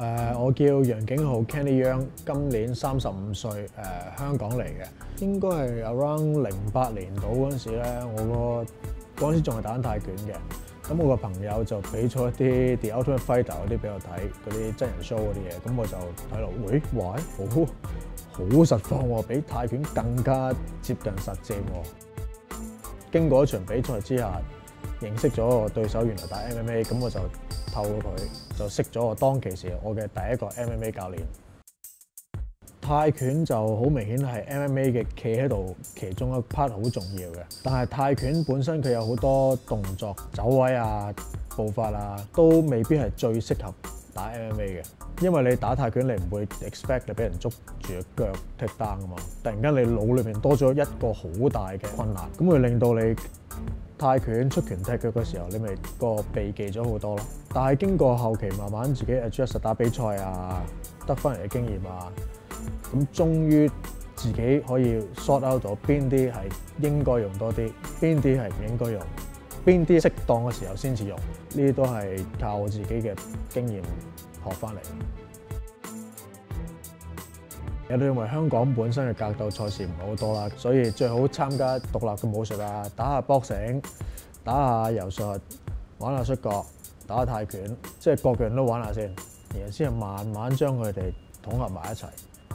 誒，我叫楊景浩 Kenny Young，今年三十五歲，誒、香港嚟嘅，應該係 around 零八年到嗰陣時咧，我個嗰陣時仲係打緊泰拳嘅，咁我個朋友就俾咗一啲 The Ultimate Fighter 嗰啲俾我睇，嗰啲真人 show 嗰啲嘢，咁我就睇落，喂，哇，好好實況喎，比泰拳更加接近實戰喎。經過一場比賽之下，認識咗我對手，原來打 MMA，咁我就透過佢就識咗我當其時我嘅第一個 MMA 教練。泰拳就好明顯係 MMA 嘅企喺度其中一 part 好重要嘅，但係泰拳本身佢有好多動作、走位啊、步伐啊，都未必係最適合打 MMA 嘅。因為你打泰拳，你唔會 expect 你俾人捉住腳踢單啊嘛，突然間你腦裏邊多咗一個好大嘅困難，咁會令到你泰拳出拳踢腳嘅時候，你咪個避忌咗好多咯。但係經過後期慢慢自己 adjust 打比賽啊，得翻嚟嘅經驗啊，咁終於自己可以 sort out 到邊啲係應該用多啲，邊啲係唔應該用，邊啲適當嘅時候先至用，呢啲都係靠我自己嘅經驗學翻嚟。有啲認為香港本身嘅格鬥賽事唔係好多啦，所以最好參加獨立嘅武術啊，打下 boxing，打下柔術，玩下摔角，打下泰拳，即係各樣都玩下先，然後先慢慢將佢哋統合埋一齊。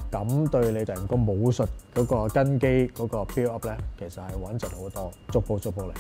咁對你成個武術嗰個根基嗰個 build up 咧，其實係穩陣好多，逐步逐步嚟。